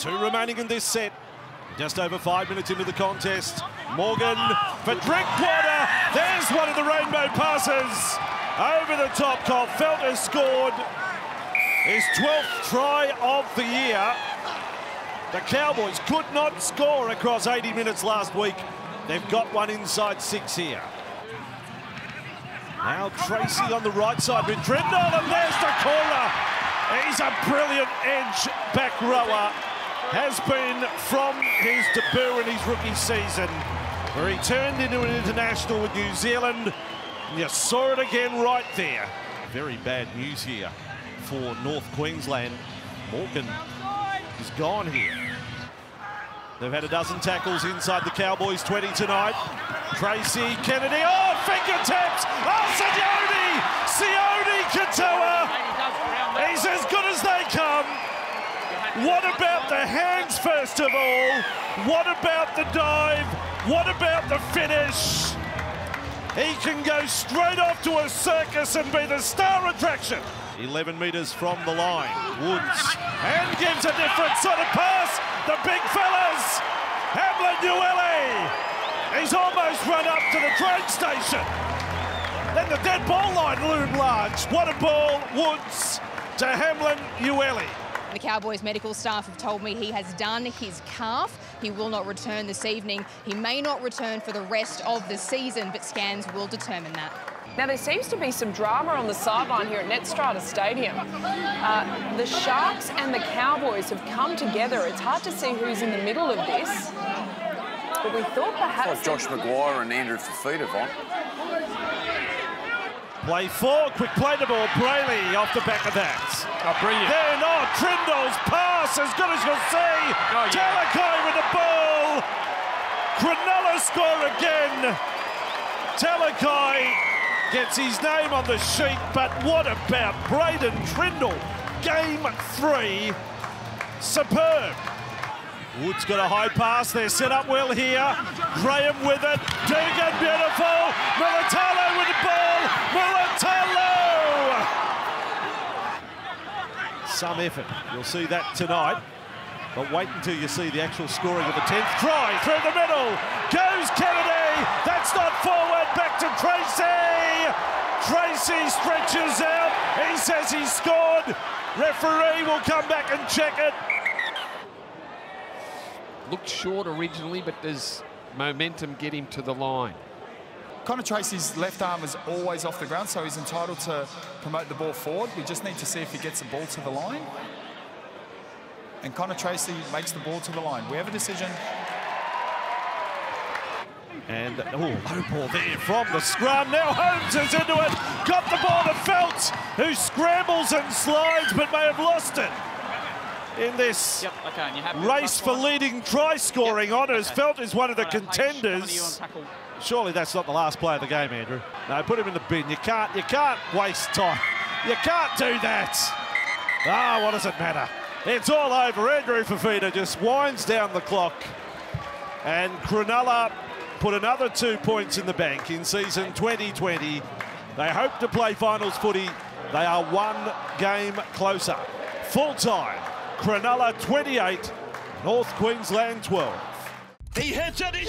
Two remaining in this set. Just over five minutes into the contest. Morgan for Drinkwater. There's one of the rainbow passes. Over the top, Kyle Feldt scored his 12th try of the year. The Cowboys could not score across 80 minutes last week. They've got one inside six here. Now Tracey on the right side with Trindall, and there's the corner. He's a brilliant edge back rower. Has been from his debut in his rookie season, where he turned into an international with New Zealand. And you saw it again right there. Very bad news here for North Queensland. Morgan is gone here. They've had a dozen tackles inside the Cowboys 20 tonight. Tracey Kennedy, oh, fingertips! Oh, Sione! Sione Katoa! He's as good. What about the hands, first of all? What about the dive? What about the finish? He can go straight off to a circus and be the star attraction. 11 metres from the line. Woods and gives a different sort of pass. The big fellas. Hamlin Uele. He's almost run up to the train station. Then the dead ball line loomed large. What a ball. Woods to Hamlin Uele. The Cowboys medical staff have told me he has done his calf. He will not return this evening. He may not return for the rest of the season, but scans will determine that. Now, there seems to be some drama on the sideline here at Netstrata Stadium. Uh, the Sharks and the Cowboys have come together. It's hard to see who's in the middle of this. But we thought perhaps... Like Josh McGuire and Andrew Fifita, Von. Play four, quick play the ball. Brailey off the back of that. Oh, brilliant. Then, oh, Trindall's pass, as good as you'll see. Oh, yeah. Talakai with the ball. Cronulla score again. Talakai gets his name on the sheet, but what about Braydon Trindall? Game three, superb. Woods got a high pass. They're set up well here. Graham with it. Dugan, beautiful. Mulitalo with the ball. Mulitalo! Some effort. You'll see that tonight. But wait until you see the actual scoring of the 10th try. Through the middle. Goes Kennedy. That's not forward. Back to Tracey. Tracey stretches out. He says he scored. Referee will come back and check it looked short originally, but does momentum get him to the line? Connor Tracey's left arm is always off the ground, so he's entitled to promote the ball forward. We just need to see if he gets the ball to the line. And Connor Tracey makes the ball to the line. We have a decision. And, oh, low ball there from the scrum. Now Holmes is into it. Got the ball to Feldt, who scrambles and slides, but may have lost it in this yep, okay, race for leading try scoring yep, honours. Okay. Feldt is one of the contenders. Surely that's not the last play of the game, Andrew. No, put him in the bin. You can't, you can't waste time. You can't do that. Ah, oh, what does it matter? It's all over. Andrew Fifita just winds down the clock. And Cronulla put another two points in the bank in season 2020. They hope to play finals footy. They are one game closer. Full time. Cronulla 28, North Queensland 12. He hits it!